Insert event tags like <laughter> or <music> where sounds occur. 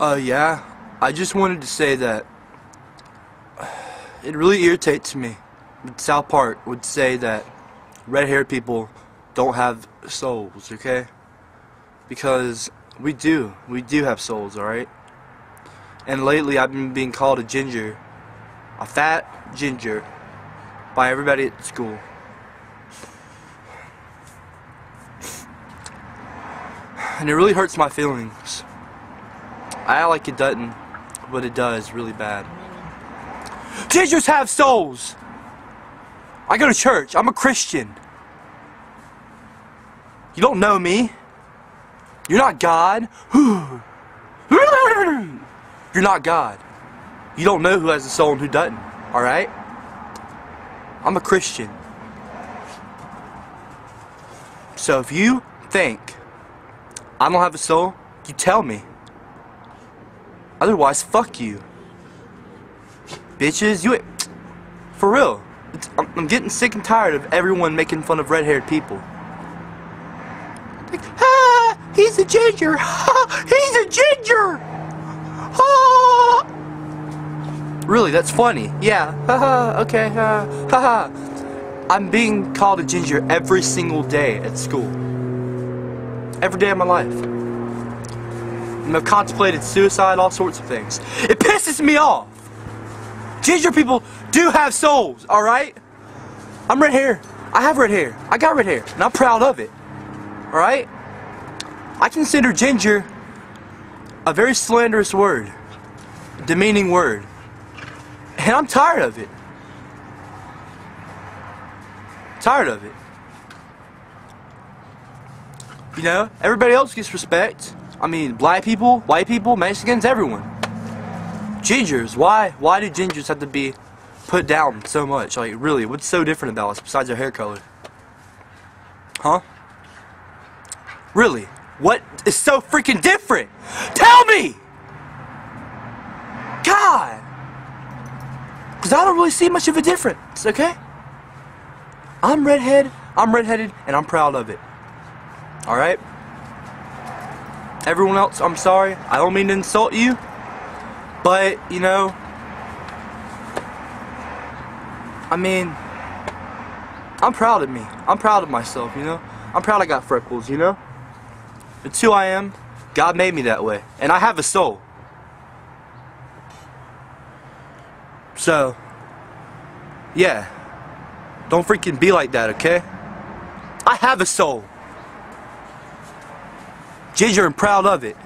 Uh, yeah. I just wanted to say that it really irritates me that South Park would say that red-haired people don't have souls, okay? Because we do. We do have souls, alright? And lately I've been being called a ginger, a fat ginger, by everybody at school. And it really hurts my feelings. I like it doesn't, but it does really bad. Gingers have souls! I go to church. I'm a Christian. You don't know me. You're not God. You're not God. You don't know who has a soul and who doesn't. Alright? I'm a Christian. So if you think I don't have a soul, you tell me. Otherwise, fuck you. Bitches, you. <tsk> For real. I'm, I'm getting sick and tired of everyone making fun of red haired people. Like, ah, he's a ginger. he's a ginger. Ah. Really, that's funny. Yeah. Haha. okay. Haha. I'm being called a ginger every single day at school. Every day of my life. And I've contemplated suicide, all sorts of things. It pisses me off. Ginger people do have souls, alright? I'm red hair. I have red hair. I got red hair. And I'm proud of it. Alright? I consider ginger a very slanderous word. Demeaning word. And I'm tired of it. Tired of it. You know, everybody else gets respect. I mean, black people, white people, Mexicans, everyone. Gingers, why? Why do gingers have to be put down so much? Like, really, what's so different about us besides our hair color? Huh? Really? What is so freaking different? Tell me! God! Because I don't really see much of a difference, okay? I'm redhead, I'm redheaded, and I'm proud of it. Alright? Everyone else, I'm sorry. I don't mean to insult you. But, you know, I mean, I'm proud of me. I'm proud of myself, you know? I'm proud I got freckles, you know? It's who I am. God made me that way. And I have a soul. So, yeah. Don't freaking be like that, okay? I have a soul. Ginger and proud of it.